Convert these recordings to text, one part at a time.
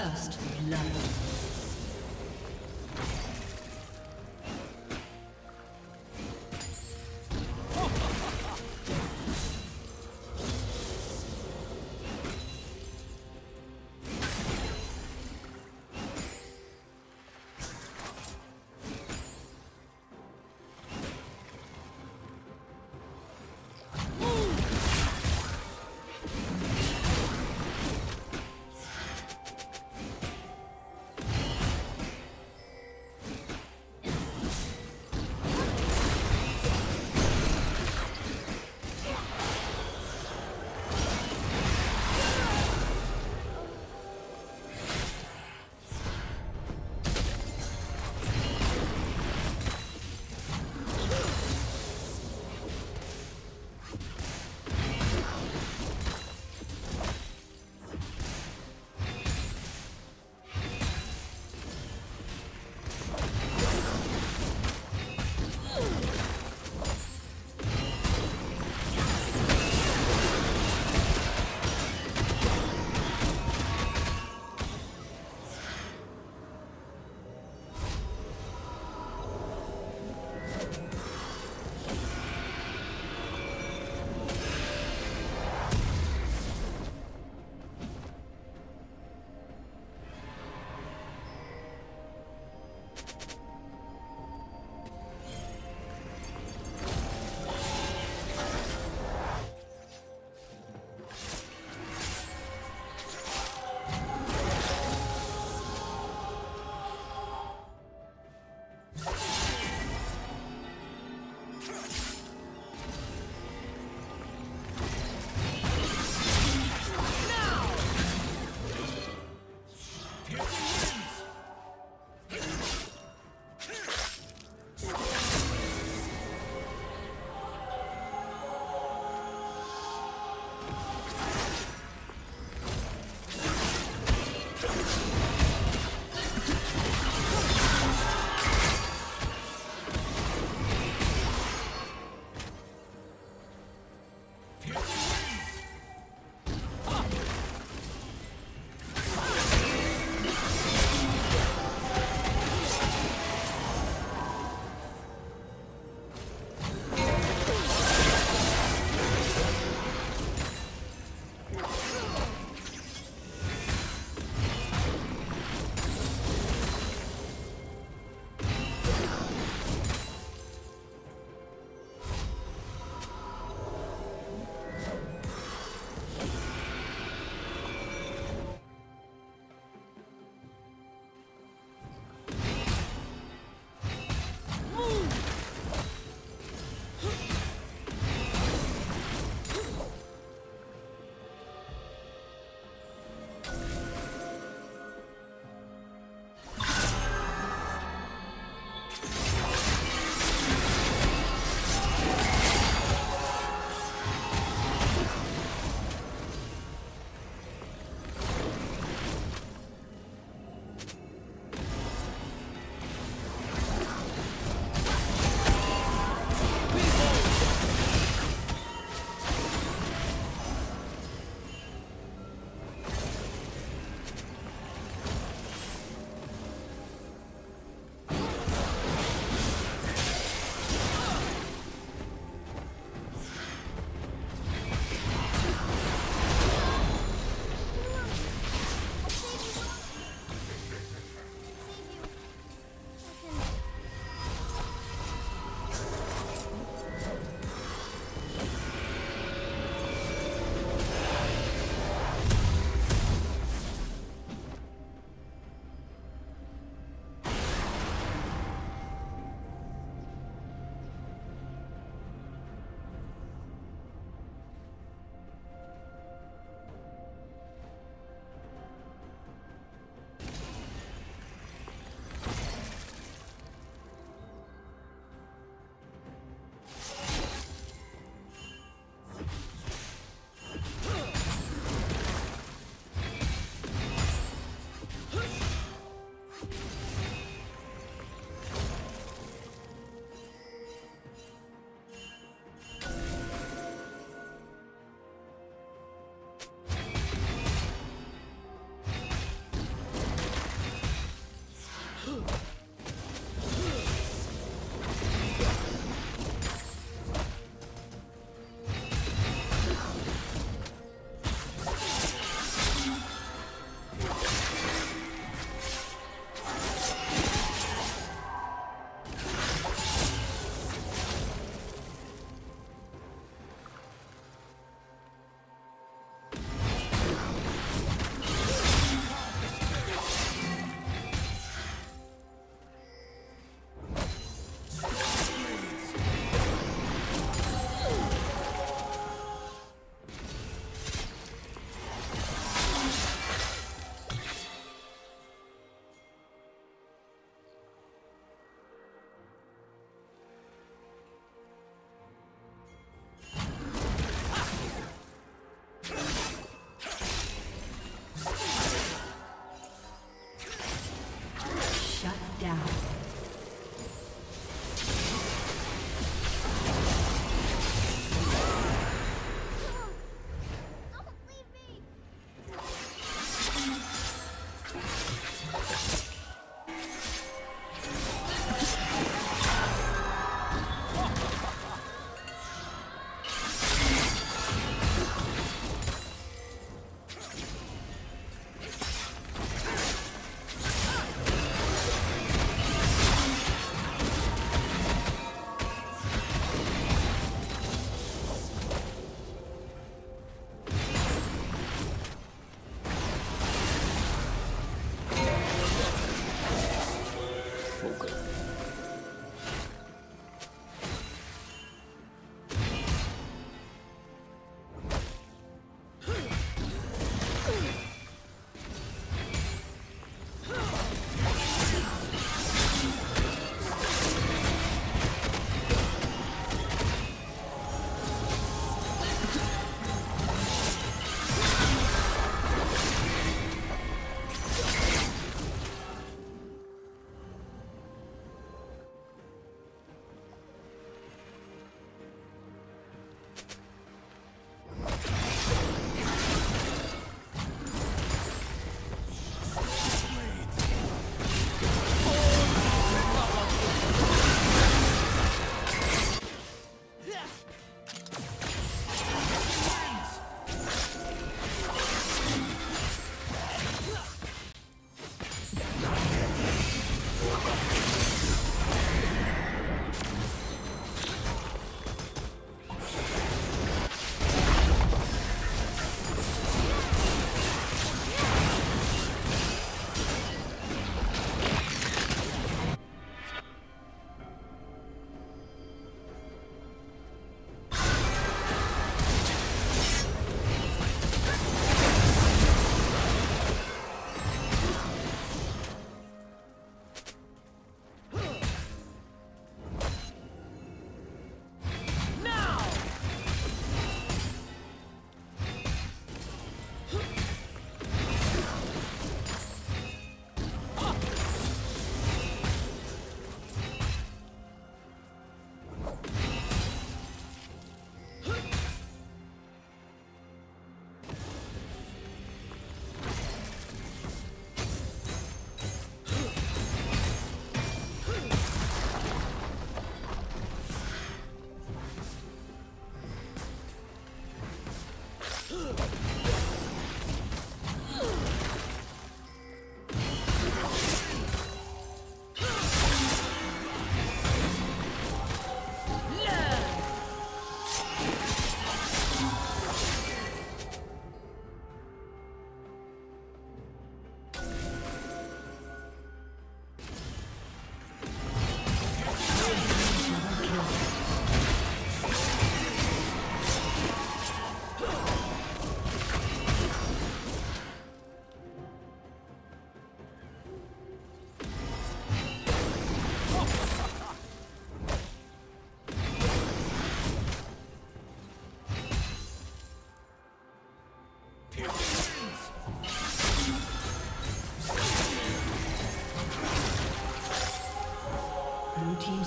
First blood.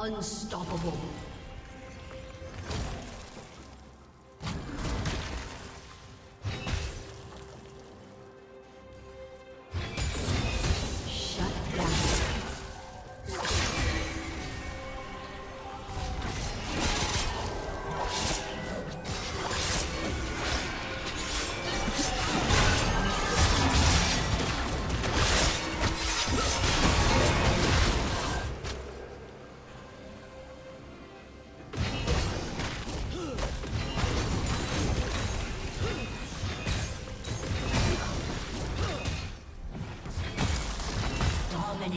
Unstoppable.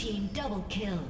team double kill.